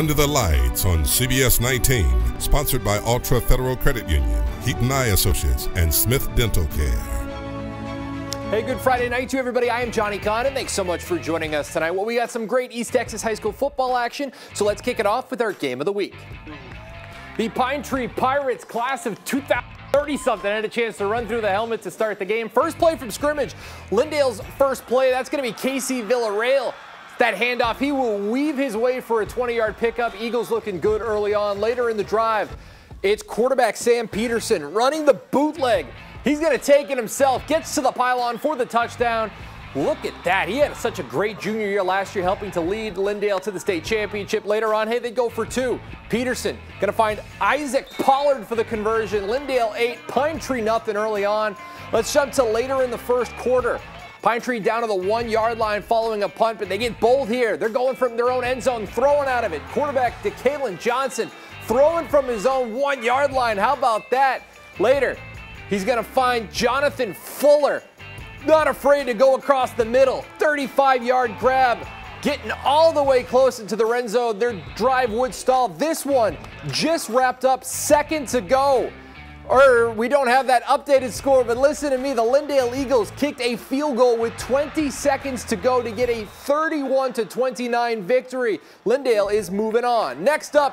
Under the Lights on CBS 19, sponsored by Ultra Federal Credit Union, Heaton Eye Associates, and Smith Dental Care. Hey, good Friday night to everybody. I am Johnny Kahn, and thanks so much for joining us tonight. Well, we got some great East Texas high school football action, so let's kick it off with our game of the week. The Pine Tree Pirates class of 2030 something had a chance to run through the helmet to start the game. First play from scrimmage, Lindale's first play. That's going to be Casey Villarreal. That handoff, he will weave his way for a 20 yard pickup. Eagles looking good early on. Later in the drive, it's quarterback Sam Peterson running the bootleg. He's going to take it himself, gets to the pylon for the touchdown. Look at that. He had such a great junior year last year, helping to lead Lindale to the state championship. Later on, hey, they go for two. Peterson going to find Isaac Pollard for the conversion. Lindale 8, Pine Tree nothing early on. Let's jump to later in the first quarter. Pine Tree down to the one yard line following a punt, but they get bold here. They're going from their own end zone, throwing out of it. Quarterback DeKalen Johnson throwing from his own one yard line. How about that? Later, He's going to find Jonathan Fuller. Not afraid to go across the middle. 35 yard grab. Getting all the way close into the red zone. Their drive would stall. This one just wrapped up seconds ago. Or we don't have that updated score, but listen to me. The Lindale Eagles kicked a field goal with 20 seconds to go to get a 31 to 29 victory. Lindale is moving on. Next up,